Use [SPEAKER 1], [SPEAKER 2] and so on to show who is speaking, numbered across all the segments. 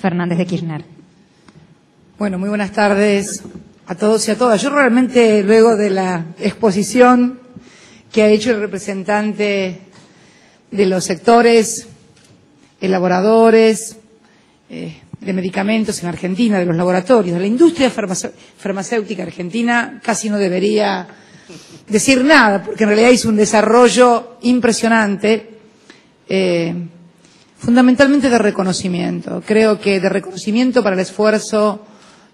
[SPEAKER 1] Fernández de Kirchner.
[SPEAKER 2] Bueno, muy buenas tardes a todos y a todas. Yo realmente, luego de la exposición que ha hecho el representante de los sectores elaboradores eh, de medicamentos en Argentina, de los laboratorios, de la industria farmacéutica argentina, casi no debería decir nada, porque en realidad hizo un desarrollo impresionante, eh, fundamentalmente de reconocimiento. Creo que de reconocimiento para el esfuerzo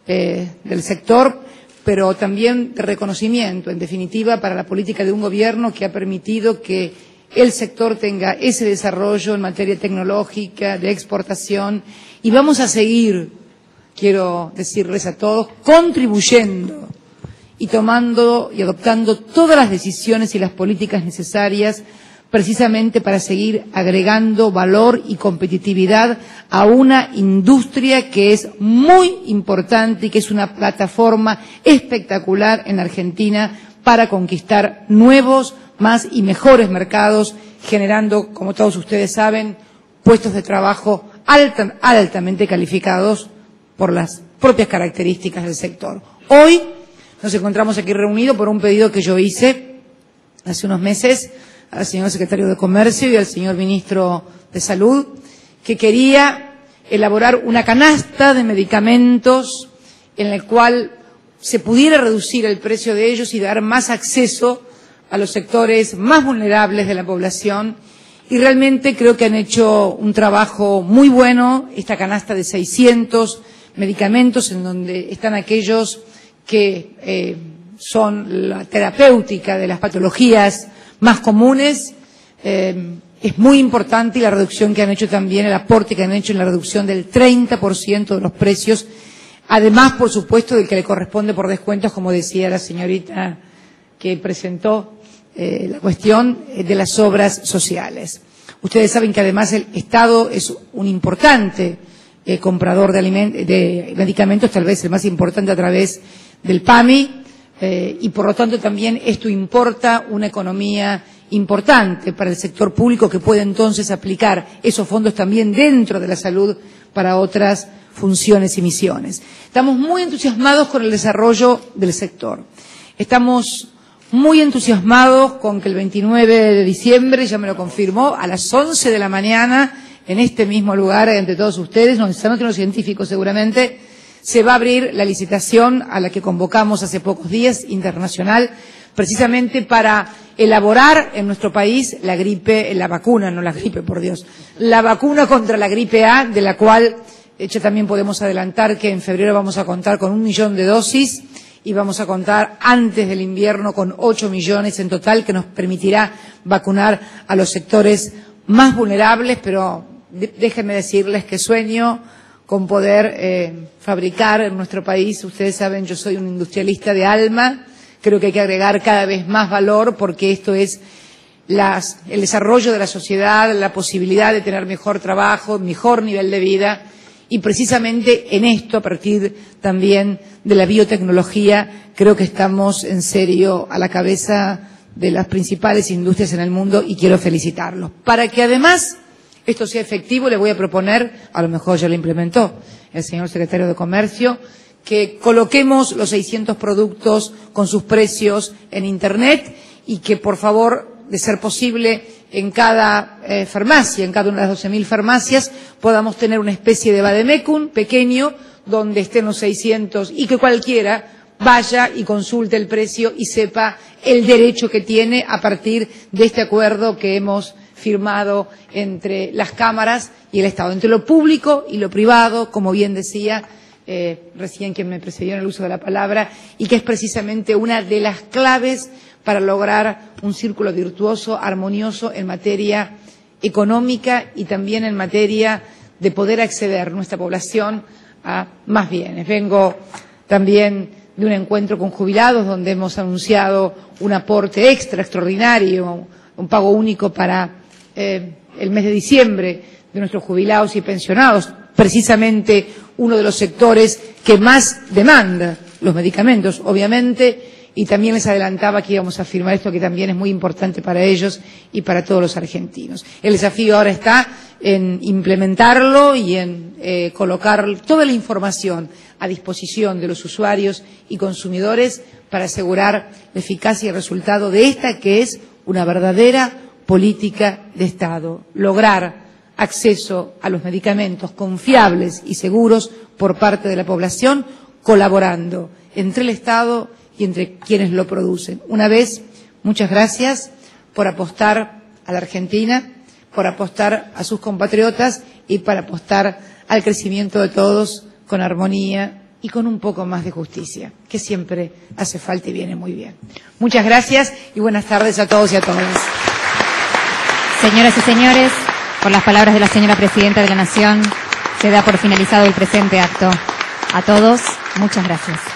[SPEAKER 2] eh, del sector, pero también de reconocimiento, en definitiva, para la política de un gobierno que ha permitido que el sector tenga ese desarrollo en materia tecnológica, de exportación, y vamos a seguir, quiero decirles a todos, contribuyendo y tomando y adoptando todas las decisiones y las políticas necesarias precisamente para seguir agregando valor y competitividad a una industria que es muy importante y que es una plataforma espectacular en Argentina para conquistar nuevos, más y mejores mercados, generando, como todos ustedes saben, puestos de trabajo altamente calificados por las propias características del sector. Hoy nos encontramos aquí reunidos por un pedido que yo hice hace unos meses al señor secretario de Comercio y al señor ministro de Salud, que quería elaborar una canasta de medicamentos en la cual se pudiera reducir el precio de ellos y dar más acceso a los sectores más vulnerables de la población. Y realmente creo que han hecho un trabajo muy bueno, esta canasta de 600 medicamentos en donde están aquellos que eh, son la terapéutica de las patologías más comunes. Eh, es muy importante la reducción que han hecho también, el aporte que han hecho en la reducción del 30% de los precios, además, por supuesto, del que le corresponde por descuentos, como decía la señorita que presentó eh, la cuestión eh, de las obras sociales. Ustedes saben que además el Estado es un importante comprador de, de, medicamentos, tal vez el más importante a través del PAMI, eh, y por lo tanto también esto importa una economía importante para el sector público que puede entonces aplicar esos fondos también dentro de la salud para otras funciones y misiones. Estamos muy entusiasmados con el desarrollo del sector. Estamos muy entusiasmados con que el 29 de diciembre, ya me lo confirmó, a las 11 de la mañana, en este mismo lugar, entre todos ustedes, donde están otros científicos seguramente, se va a abrir la licitación a la que convocamos hace pocos días, internacional, precisamente para elaborar en nuestro país la gripe, la vacuna, no la gripe, por Dios, la vacuna contra la gripe A, de la cual, hecho, también podemos adelantar que en febrero vamos a contar con un millón de dosis y vamos a contar antes del invierno con ocho millones en total, que nos permitirá vacunar a los sectores más vulnerables, pero déjenme decirles que sueño con poder eh, fabricar en nuestro país. Ustedes saben, yo soy un industrialista de alma, creo que hay que agregar cada vez más valor porque esto es las, el desarrollo de la sociedad, la posibilidad de tener mejor trabajo, mejor nivel de vida y precisamente en esto, a partir también de la biotecnología, creo que estamos en serio a la cabeza de las principales industrias en el mundo y quiero felicitarlos. Para que además esto sea efectivo, le voy a proponer, a lo mejor ya lo implementó el señor secretario de Comercio, que coloquemos los 600 productos con sus precios en Internet y que, por favor, de ser posible, en cada eh, farmacia, en cada una de las 12.000 farmacias, podamos tener una especie de vademecum pequeño donde estén los 600 y que cualquiera vaya y consulte el precio y sepa el derecho que tiene a partir de este acuerdo que hemos firmado entre las cámaras y el Estado, entre lo público y lo privado, como bien decía eh, recién quien me precedió en el uso de la palabra, y que es precisamente una de las claves para lograr un círculo virtuoso, armonioso en materia económica y también en materia de poder acceder nuestra población a más bienes. Vengo también de un encuentro con jubilados donde hemos anunciado un aporte extra extraordinario, un pago único para eh, el mes de diciembre de nuestros jubilados y pensionados, precisamente uno de los sectores que más demanda los medicamentos, obviamente, y también les adelantaba que íbamos a firmar esto que también es muy importante para ellos y para todos los argentinos. El desafío ahora está en implementarlo y en eh, colocar toda la información a disposición de los usuarios y consumidores para asegurar la eficacia y el resultado de esta que es una verdadera política de Estado. Lograr acceso a los medicamentos confiables y seguros por parte de la población, colaborando entre el Estado y entre quienes lo producen. Una vez, muchas gracias por apostar a la Argentina, por apostar a sus compatriotas y para apostar al crecimiento de todos con armonía y con un poco más de justicia, que siempre hace falta y viene muy bien. Muchas gracias y buenas tardes a todos y a todas.
[SPEAKER 1] Señoras y señores, por las palabras de la señora Presidenta de la Nación, se da por finalizado el presente acto. A todos, muchas gracias.